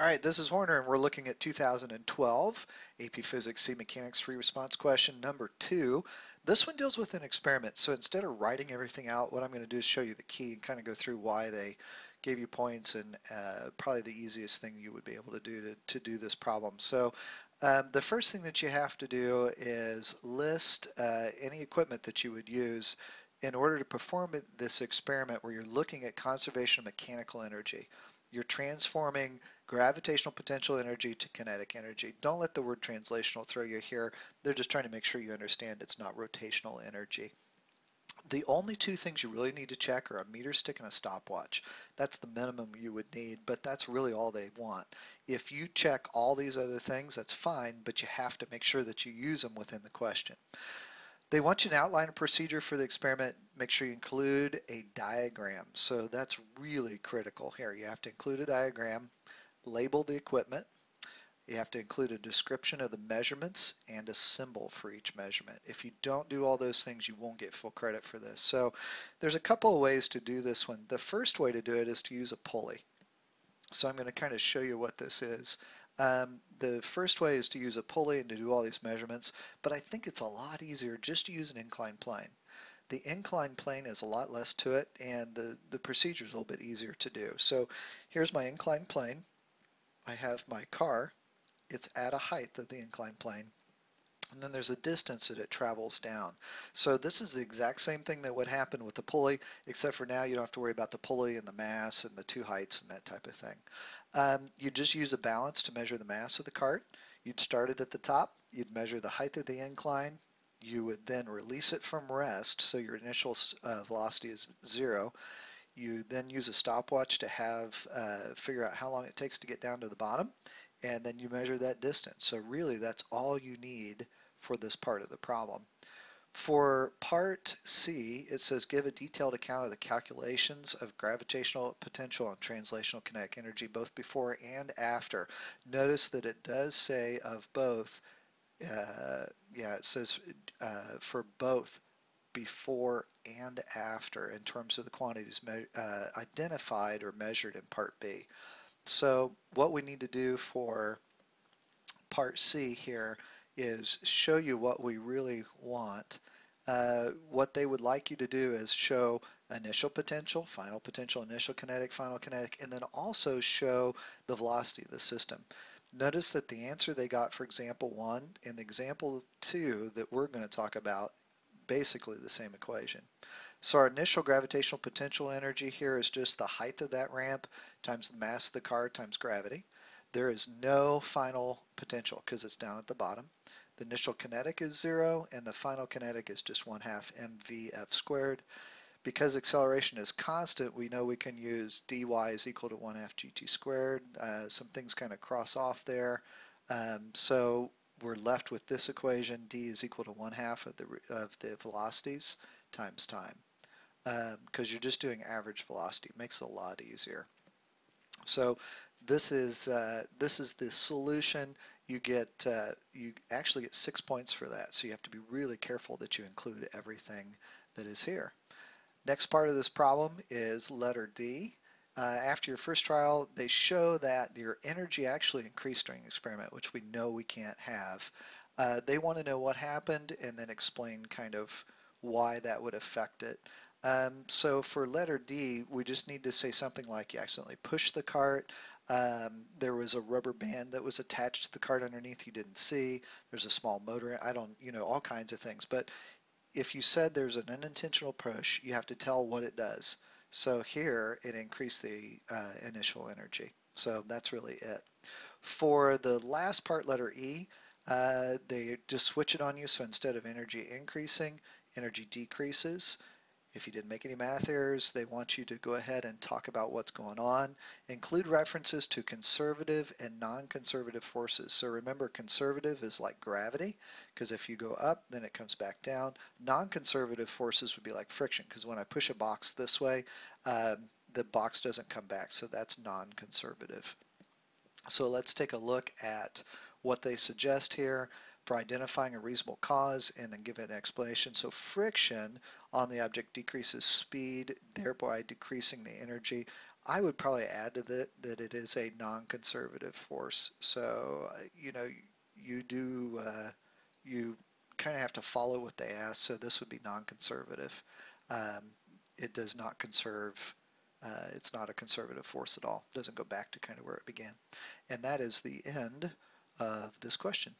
All right, this is Horner, and we're looking at 2012 AP Physics C Mechanics free response question number two. This one deals with an experiment, so instead of writing everything out, what I'm going to do is show you the key and kind of go through why they gave you points and uh, probably the easiest thing you would be able to do to, to do this problem. So um, the first thing that you have to do is list uh, any equipment that you would use in order to perform this experiment where you're looking at conservation of mechanical energy. You're transforming gravitational potential energy to kinetic energy. Don't let the word translational throw you here. They're just trying to make sure you understand it's not rotational energy. The only two things you really need to check are a meter stick and a stopwatch. That's the minimum you would need, but that's really all they want. If you check all these other things, that's fine, but you have to make sure that you use them within the question. They want you to outline a procedure for the experiment. Make sure you include a diagram. So that's really critical here. You have to include a diagram, label the equipment. You have to include a description of the measurements and a symbol for each measurement. If you don't do all those things, you won't get full credit for this. So there's a couple of ways to do this one. The first way to do it is to use a pulley. So I'm going to kind of show you what this is. Um, the first way is to use a pulley and to do all these measurements, but I think it's a lot easier just to use an inclined plane. The inclined plane is a lot less to it and the, the procedure is a little bit easier to do. So here's my inclined plane. I have my car. It's at a height of the inclined plane and then there's a distance that it travels down. So this is the exact same thing that would happen with the pulley, except for now you don't have to worry about the pulley and the mass and the two heights and that type of thing. Um, you just use a balance to measure the mass of the cart. You'd start it at the top, you'd measure the height of the incline, you would then release it from rest, so your initial uh, velocity is zero. You then use a stopwatch to have uh, figure out how long it takes to get down to the bottom, and then you measure that distance. So really that's all you need for this part of the problem. For part C, it says give a detailed account of the calculations of gravitational potential and translational kinetic energy both before and after. Notice that it does say of both, uh, yeah, it says uh, for both before and after in terms of the quantities uh, identified or measured in part B. So what we need to do for part C here is show you what we really want. Uh, what they would like you to do is show initial potential, final potential, initial kinetic, final kinetic, and then also show the velocity of the system. Notice that the answer they got for example one and example two that we're going to talk about basically the same equation. So our initial gravitational potential energy here is just the height of that ramp times the mass of the car times gravity. There is no final potential because it's down at the bottom. The initial kinetic is zero and the final kinetic is just one half mvf squared. Because acceleration is constant, we know we can use dy is equal to one half gt squared. Uh, some things kind of cross off there. Um, so we're left with this equation, d is equal to one half of the, of the velocities times time. Because um, you're just doing average velocity, it makes it a lot easier. So this is uh, this is the solution. You get uh, you actually get six points for that. So you have to be really careful that you include everything that is here. Next part of this problem is letter D. Uh, after your first trial, they show that your energy actually increased during the experiment, which we know we can't have. Uh, they want to know what happened and then explain kind of why that would affect it. Um, so for letter D, we just need to say something like you accidentally pushed the cart. Um, there was a rubber band that was attached to the cart underneath you didn't see. There's a small motor. I don't, you know, all kinds of things. But if you said there's an unintentional push, you have to tell what it does. So here it increased the uh, initial energy. So that's really it. For the last part, letter E, uh, they just switch it on you. So instead of energy increasing, energy decreases. If you didn't make any math errors, they want you to go ahead and talk about what's going on. Include references to conservative and non-conservative forces. So remember, conservative is like gravity, because if you go up, then it comes back down. Non-conservative forces would be like friction, because when I push a box this way, um, the box doesn't come back, so that's non-conservative. So let's take a look at what they suggest here for identifying a reasonable cause and then give an explanation. So friction on the object decreases speed, thereby decreasing the energy. I would probably add to that that it is a non-conservative force. So, uh, you know, you do, uh, you kind of have to follow what they ask. So this would be non-conservative. Um, it does not conserve, uh, it's not a conservative force at all. It doesn't go back to kind of where it began. And that is the end of this question.